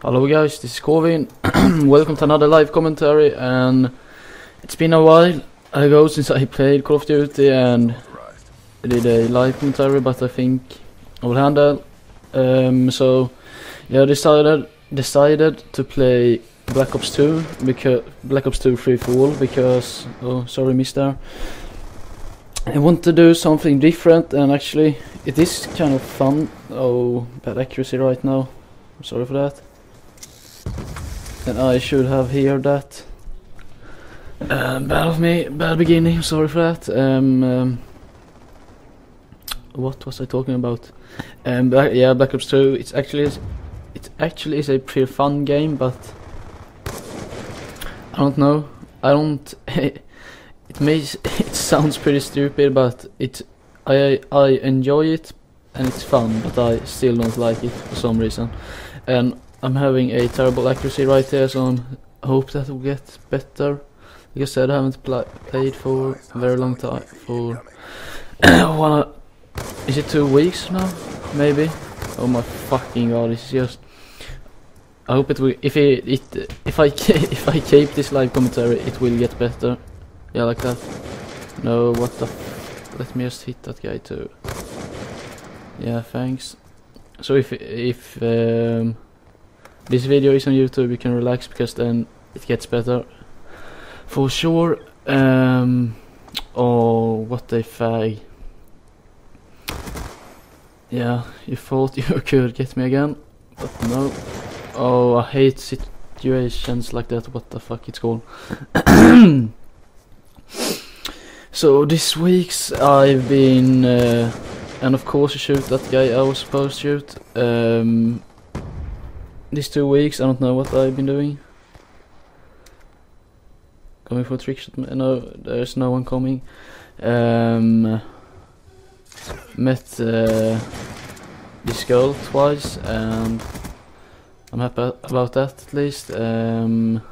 Hello guys, this is Korvin. Welcome to another live commentary and it's been a while ago since I played Call of Duty and did a live commentary but I think I will handle. Um, so yeah, I decided decided to play Black Ops 2 because Black Ops 2 Free for All because oh sorry mister. I want to do something different and actually it is kind of fun. Oh bad accuracy right now. I'm sorry for that. And I should have heard that. Uh, bad of me, bad beginning, sorry for that. Um, um, what was I talking about? Um, Black, yeah, Black Ops 2, it's actually, it actually is a pretty fun game, but I don't know, I don't, it makes, it sounds pretty stupid, but it, I, I enjoy it, and it's fun, but I still don't like it for some reason. And I'm having a terrible accuracy right there, so I hope that will get better. Like I said, I haven't pl played for a very long time. For one, is it two weeks now? Maybe. Oh my fucking god! Is just. I hope it will. If it, it if I if I keep this live commentary, it will get better. Yeah, like that. No, what the? Let me just hit that guy too. Yeah, thanks. So if if um, this video is on YouTube, you can relax because then it gets better. For sure. Um, oh, what a fag. Yeah, you thought you could get me again, but no. Oh, I hate situations like that. What the fuck it's called. so this week's I've been, uh, and of course you shoot that guy I was supposed to shoot. Um, these two weeks, I don't know what I've been doing. Going for trick? No, there's no one coming. Um, met uh, this girl twice, and I'm happy about that at least. Um,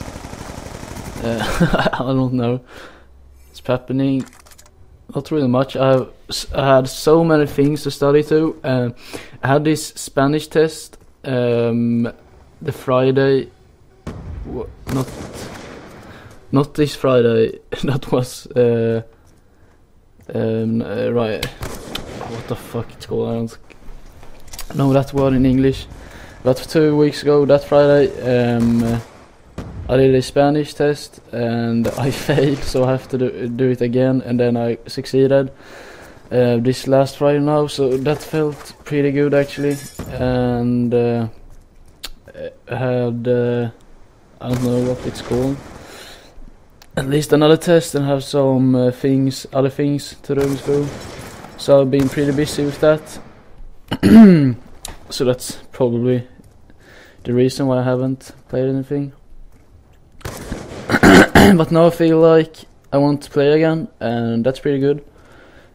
uh, I don't know. It's happening. Not really much. I, I had so many things to study to. Uh, I had this Spanish test um, the Friday, not not this Friday. that was uh, um, uh, right. What the fuck it's called? I don't know that word in English. But two weeks ago, that Friday, um, I did a Spanish test and I failed, so I have to do, do it again, and then I succeeded uh, this last Friday now, so that felt pretty good actually. And uh, I had uh, I don't know what it's called. At least another test and have some uh, things, other things to do through. So I've been pretty busy with that. so that's probably the reason why I haven't played anything. but now I feel like I want to play again, and that's pretty good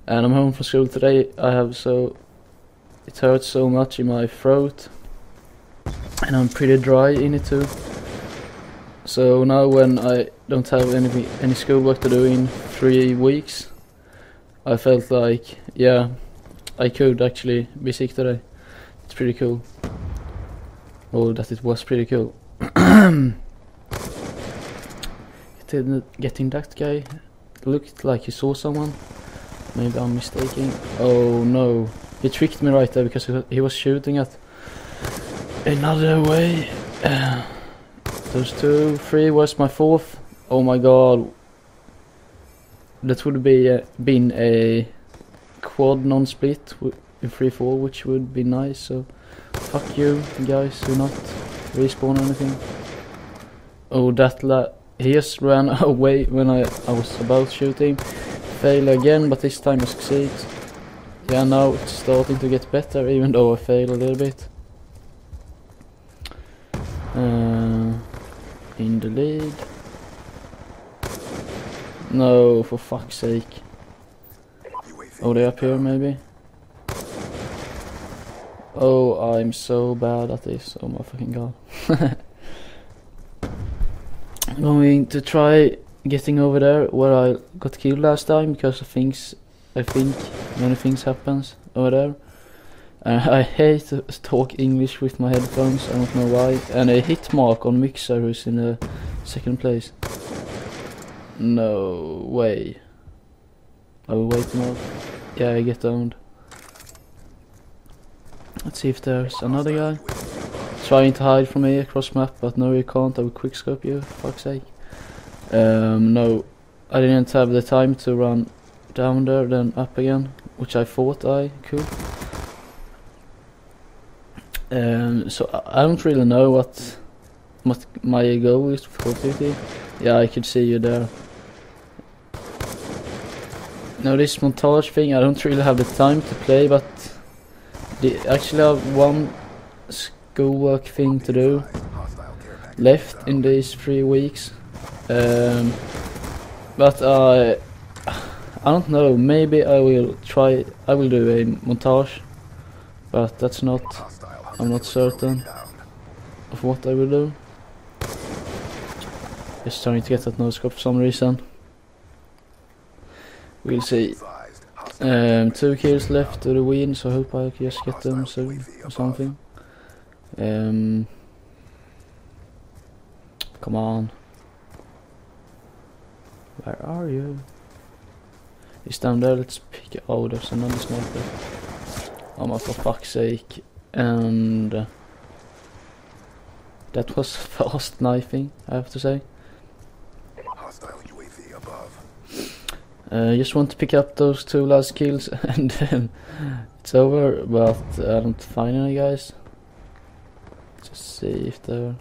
and I'm home from school today. I have so it hurts so much in my throat, and I'm pretty dry in it too. So now when I don't have any any schoolwork to do in three weeks, I felt like yeah, I could actually be sick today. It's pretty cool. Or that it was pretty cool. Getting that guy looked like he saw someone. Maybe I'm mistaken. Oh no. He tricked me right there because he was shooting at another way. Uh, those two, three was my fourth. Oh my god. That would be uh, been a quad non-split in 3-4 which would be nice. So fuck you guys who not respawn or anything. Oh that la he just ran away when I, I was about shooting fail again, but this time I succeed. Yeah, now it's starting to get better, even though I fail a little bit. Uh, in the lead. No, for fuck's sake. Oh, they up here, maybe? Oh, I'm so bad at this. Oh my fucking god. I'm going to try getting over there where I got killed last time because of things I think many things happens over there Uh, I hate to talk English with my headphones, I don't know why. And a hit mark on Mixer who's in the second place. No way. I will wait out. Yeah, I get owned. Let's see if there's another guy. Trying to hide from me across map, but no you can't, I will quickscope you, fuck's sake. Um, no, I didn't have the time to run down there, then up again, which I thought I could. Um, so I, don't really know what what my goal is for Duty. Yeah, I could see you there. Now this montage thing, I don't really have the time to play, but the, actually have one schoolwork thing to do left in these three weeks. Um, but I, I don't know. Maybe I will try. I will do a montage, but that's not. I'm not certain of what I will do. Just trying to get that no scope for some reason. We'll see. Um, two kills left to the win, so I hope I just get them soon or something. Um, come on. Where are you? He's down there, let's pick it. Oh, there's another sniper. Oh my, for fuck's sake. And... Uh, that was fast knifing, I have to say. Hostile UAV above. Uh, just want to pick up those two last kills and then it's over, but I don't find any guys. Just see if they're...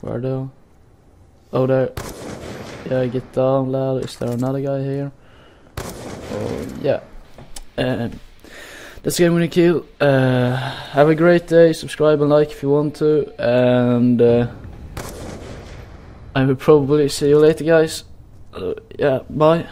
Where though? Oh, there. Yeah, get down, lad. Is there another guy here? Oh, yeah. Um, that's the game winning kill. Uh, have a great day. Subscribe and like if you want to. And uh, I will probably see you later, guys. Uh, yeah, bye.